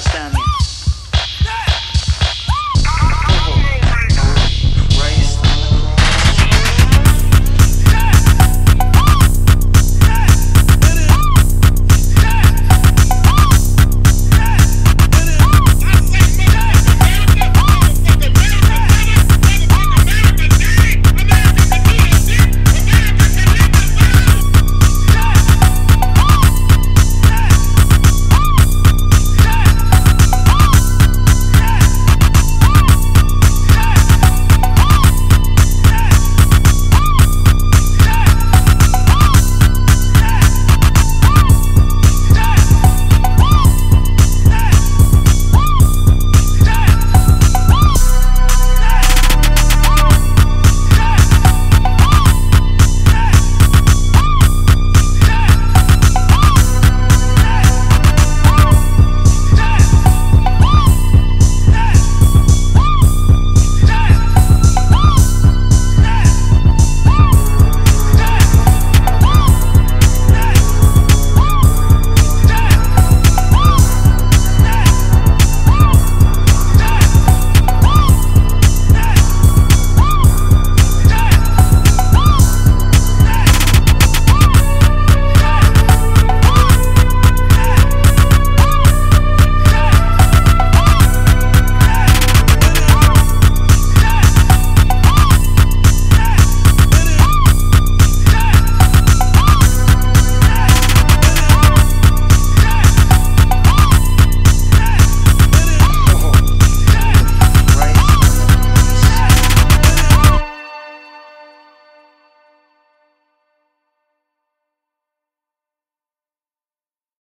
understand